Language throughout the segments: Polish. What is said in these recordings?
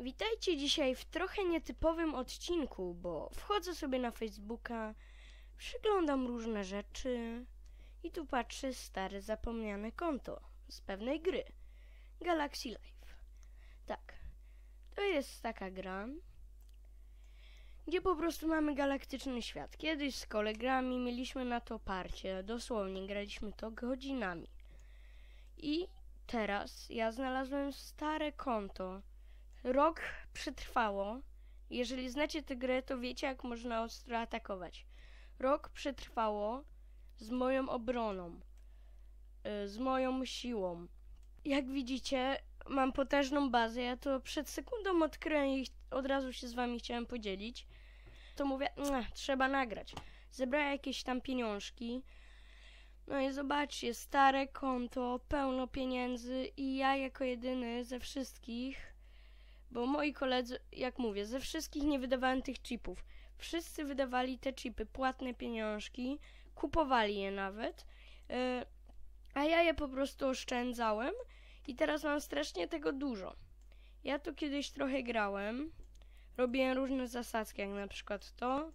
Witajcie dzisiaj w trochę nietypowym odcinku, bo wchodzę sobie na Facebooka, przyglądam różne rzeczy i tu patrzę stare zapomniane konto z pewnej gry Galaxy Life. Tak, to jest taka gra, gdzie po prostu mamy galaktyczny świat. Kiedyś z kolegami mieliśmy na to parcie, dosłownie graliśmy to godzinami. I teraz ja znalazłem stare konto. Rok przetrwało. Jeżeli znacie tę grę, to wiecie, jak można ostro atakować. Rok przetrwało z moją obroną, y, z moją siłą. Jak widzicie, mam potężną bazę. Ja to przed sekundą odkryłem i od razu się z wami chciałem podzielić. To mówię, "Meh, trzeba nagrać. Zebrałem jakieś tam pieniążki. No i zobaczcie, stare konto, pełno pieniędzy i ja jako jedyny ze wszystkich, bo moi koledzy, jak mówię, ze wszystkich nie wydawałem tych chipów. Wszyscy wydawali te chipy, płatne pieniążki, kupowali je nawet, yy, a ja je po prostu oszczędzałem i teraz mam strasznie tego dużo. Ja tu kiedyś trochę grałem, robiłem różne zasadzki, jak na przykład to.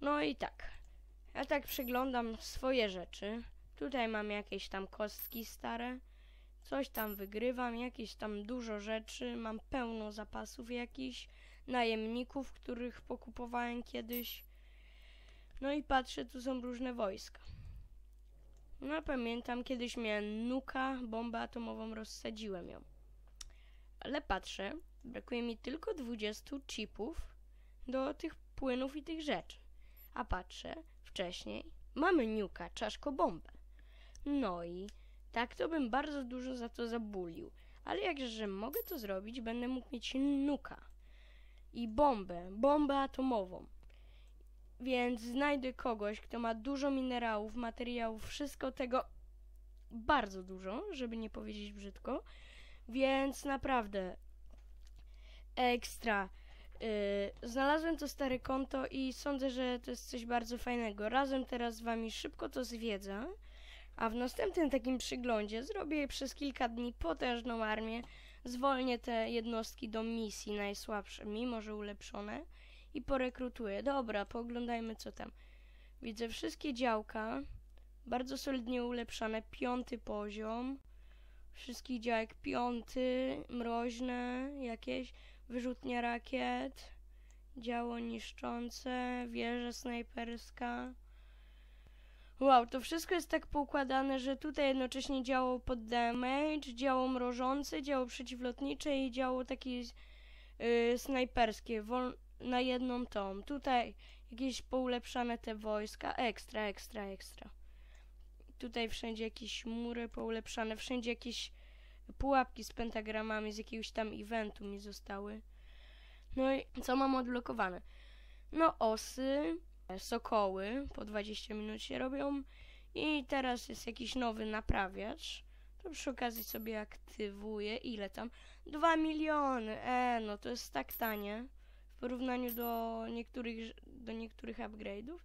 No i tak. Ja tak przeglądam swoje rzeczy. Tutaj mam jakieś tam kostki stare. Coś tam wygrywam, jakieś tam dużo rzeczy. Mam pełno zapasów jakichś. Najemników, których pokupowałem kiedyś. No i patrzę, tu są różne wojska. No pamiętam, kiedyś miałem nuka, bombę atomową, rozsadziłem ją. Ale patrzę, brakuje mi tylko 20 chipów do tych płynów i tych rzeczy. A patrzę, wcześniej mamy niuka, czaszko bombę. No i tak to bym bardzo dużo za to zabulił. Ale jakże mogę to zrobić, będę mógł mieć nuka i bombę, bombę atomową. Więc znajdę kogoś, kto ma dużo minerałów, materiałów, wszystko tego bardzo dużo, żeby nie powiedzieć brzydko. Więc naprawdę ekstra. Yy, znalazłem to stare konto i sądzę, że to jest coś bardzo fajnego. Razem teraz z wami szybko to zwiedzę, a w następnym takim przyglądzie zrobię przez kilka dni potężną armię, zwolnię te jednostki do misji najsłabsze, mimo że ulepszone i porekrutuję. Dobra, pooglądajmy co tam. Widzę wszystkie działka, bardzo solidnie ulepszane, piąty poziom, wszystkich działek piąty, mroźne jakieś, wyrzutnia rakiet, działo niszczące, wieża snajperska. Wow, to wszystko jest tak poukładane, że tutaj jednocześnie działo pod damage, działo mrożące, działo przeciwlotnicze i działo takie yy, snajperskie wol- na jedną tą. Tutaj jakieś poulepszane te wojska, ekstra, ekstra, ekstra. Tutaj wszędzie jakieś mury poulepszane, wszędzie jakieś pułapki z pentagramami z jakiegoś tam eventu mi zostały. No i co mam odblokowane? No osy, sokoły po 20 minut się robią i teraz jest jakiś nowy naprawiacz. To przy okazji sobie aktywuję. Ile tam? 2 miliony. E, no to jest tak tanie w porównaniu do niektórych, do niektórych upgrade'ów.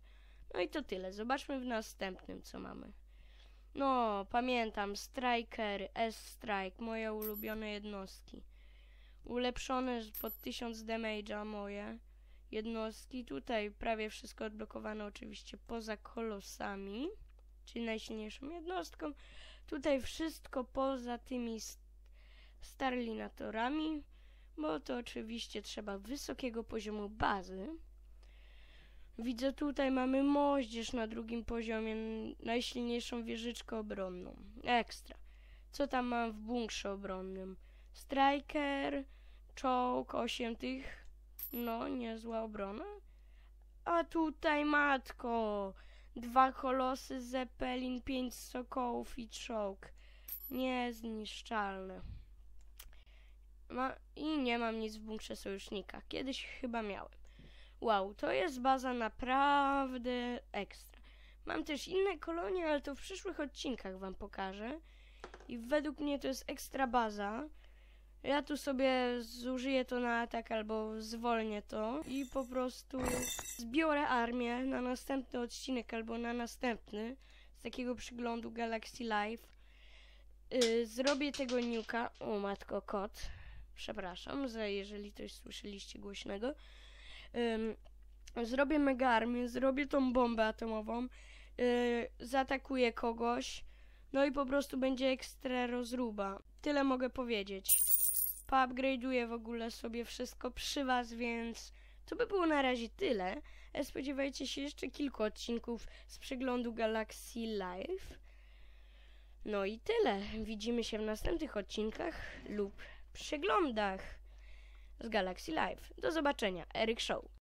No i to tyle. Zobaczmy w następnym, co mamy. No, pamiętam, Striker, S-Strike, moje ulubione jednostki. Ulepszone pod 1000 damage'a moje jednostki. Tutaj prawie wszystko odblokowane oczywiście poza kolosami, czyli najsilniejszą jednostką. Tutaj wszystko poza tymi starlinatorami, bo to oczywiście trzeba wysokiego poziomu bazy. Widzę tutaj mamy moździerz na drugim poziomie, najsilniejszą wieżyczkę obronną. Ekstra. Co tam mam w bunkrze obronnym? Striker, czołg, 8 tych. No, niezła obrona. A tutaj matko. Dwa kolosy, Zeppelin, pięć sokołów i czołg. Niezniszczalne. Ma... I nie mam nic w bunkrze sojusznika. Kiedyś chyba miałem. Wow, to jest baza naprawdę ekstra. Mam też inne kolonie, ale to w przyszłych odcinkach wam pokażę. I według mnie to jest ekstra baza. Ja tu sobie zużyję to na atak albo zwolnię to i po prostu zbiorę armię na następny odcinek albo na następny z takiego przyglądu Galaxy Live. Yy, zrobię tego niuka. O matko, kot. przepraszam, za jeżeli coś słyszeliście głośnego. Ym, zrobię mega armię, zrobię tą bombę atomową, yy, zaatakuję kogoś, no i po prostu będzie ekstra rozruba. Tyle mogę powiedzieć. Poupgrade'uję w ogóle sobie wszystko przy was, więc to by było na razie tyle. E, Spodziewajcie się jeszcze kilku odcinków z przeglądu Galaxy Live. No i tyle. Widzimy się w następnych odcinkach lub przeglądach z Galaxy Live. Do zobaczenia. Eryk Show.